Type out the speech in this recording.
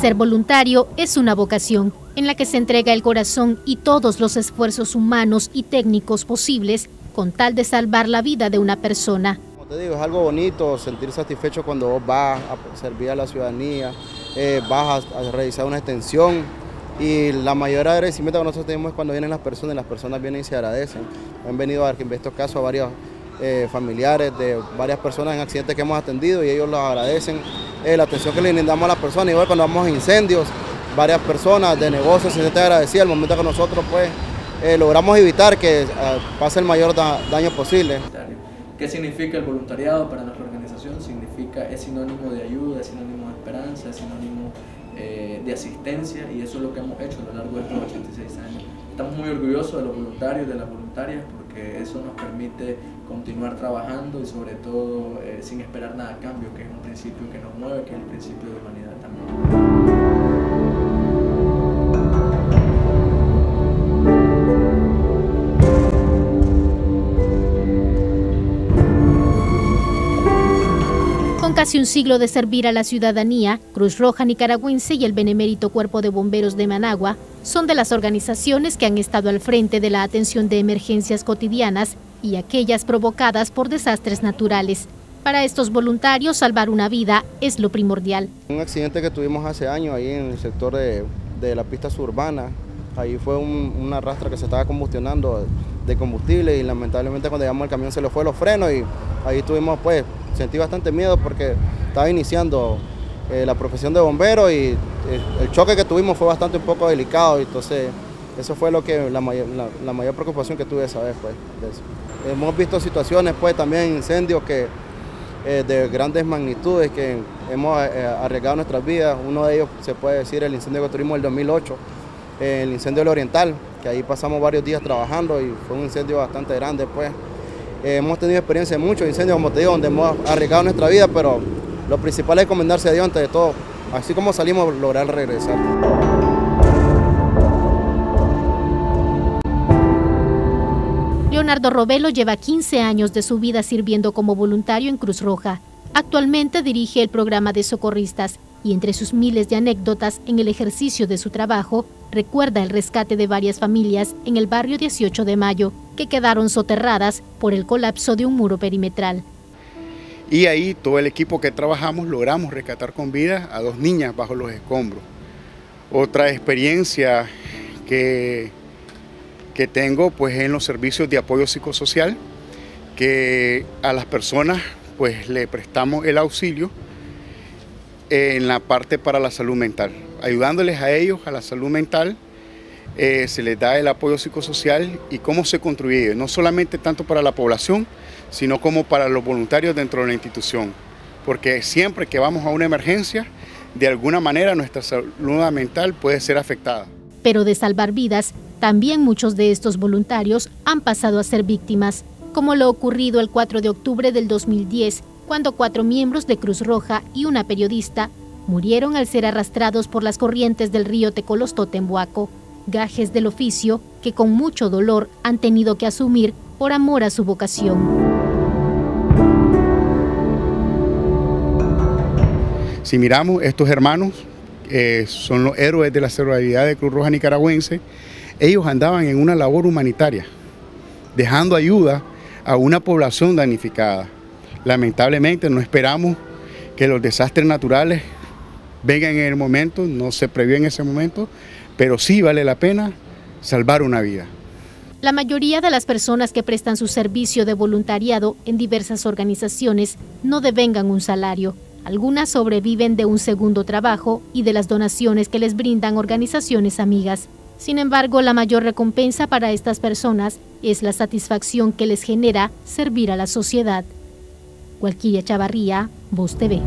Ser voluntario es una vocación en la que se entrega el corazón y todos los esfuerzos humanos y técnicos posibles con tal de salvar la vida de una persona. Como te digo, es algo bonito sentir satisfecho cuando vos vas a servir a la ciudadanía, eh, vas a, realizar una extensión y la mayor agradecimiento que nosotros tenemos es cuando vienen las personas, las personas vienen y se agradecen. Han venido a en estos casos a varios eh, familiares de varias personas en accidentes que hemos atendido y ellos los agradecen eh, la atención que le brindamos a las personas. Igual cuando vamos a incendios, varias personas de negocios se sienten agradecidas al momento que nosotros pues eh, logramos evitar que pase el mayor daño posible. ¿Qué significa el voluntariado para nuestra organización? Significa, es sinónimo de ayuda, es sinónimo de esperanza, es sinónimo de asistencia y eso es lo que hemos hecho a lo largo de estos 86 años. Estamos muy orgullosos de los voluntarios, de las voluntarias, porque eso nos permite continuar trabajando y sobre todo eh, sin esperar nada a cambio, que es un principio que nos mueve, que es el principio de humanidad también. Casi un siglo de servir a la ciudadanía, Cruz Roja Nicaragüense y el Benemérito Cuerpo de Bomberos de Managua son de las organizaciones que han estado al frente de la atención de emergencias cotidianas y aquellas provocadas por desastres naturales. Para estos voluntarios, salvar una vida es lo primordial. Un accidente que tuvimos hace años ahí en el sector de, la pista suburbana, ahí fue una rastra que se estaba combustionando de combustible y lamentablemente cuando llegamos al camión se le fue los frenos y ahí tuvimos pues sentí bastante miedo porque estaba iniciando eh, la profesión de bombero y eh, el choque que tuvimos fue bastante un poco delicado, entonces eso fue lo que la mayor, la, mayor preocupación que tuve esa vez. Pues, Hemos visto situaciones, pues también incendios que, eh, de grandes magnitudes que hemos arriesgado nuestras vidas. Uno de ellos se puede decir el incendio que tuvimos en el 2008, el incendio del Oriental, que ahí pasamos varios días trabajando y fue un incendio bastante grande. pues. Eh, hemos tenido experiencia en muchos incendios, como te digo, donde hemos arriesgado nuestra vida, pero lo principal es encomendarse a Dios antes de todo. Así como salimos, lograr regresar. Leonardo Robelo lleva 15 años de su vida sirviendo como voluntario en Cruz Roja. Actualmente dirige el programa de socorristas y entre sus miles de anécdotas en el ejercicio de su trabajo, recuerda el rescate de varias familias en el barrio 18 de Mayo, que quedaron soterradas por el colapso de un muro perimetral. Y ahí todo el equipo que trabajamos logramos rescatar con vida a dos niñas bajo los escombros. Otra experiencia que, que tengo pues en los servicios de apoyo psicosocial, que a las personas pues le prestamos el auxilio en la parte para la salud mental, ayudándoles a ellos a la salud mental, eh, se les da el apoyo psicosocial y cómo se construye, no solamente tanto para la población, sino como para los voluntarios dentro de la institución, porque siempre que vamos a una emergencia, de alguna manera nuestra salud mental puede ser afectada. Pero de salvar vidas, también muchos de estos voluntarios han pasado a ser víctimas, como lo ocurrido el 4 de octubre del 2010 cuando cuatro miembros de Cruz Roja y una periodista murieron al ser arrastrados por las corrientes del río Tecolostotembuaco, gajes del oficio que con mucho dolor han tenido que asumir por amor a su vocación. Si miramos, estos hermanos eh, son los héroes de la solidaridad de Cruz Roja Nicaragüense. Ellos andaban en una labor humanitaria, dejando ayuda a una población damnificada. Lamentablemente no esperamos que los desastres naturales vengan en el momento, no se previó en ese momento, pero sí vale la pena salvar una vida. La mayoría de las personas que prestan su servicio de voluntariado en diversas organizaciones no devengan un salario. Algunas sobreviven de un segundo trabajo y de las donaciones que les brindan organizaciones amigas. Sin embargo, la mayor recompensa para estas personas es la satisfacción que les genera servir a la sociedad. Cualquiera Chavarría, Voz TV.